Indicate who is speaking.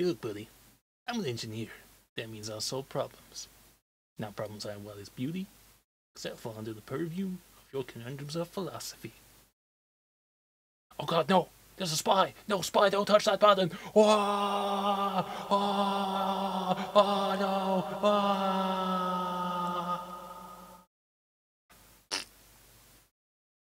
Speaker 1: Hey, look, buddy. I'm an engineer. That means I'll solve problems. Not problems I well as beauty, because that fall under the purview of your conundrums of philosophy. Oh god, no! There's a spy! No, spy, don't touch that button! Oh, oh, oh no! Oh.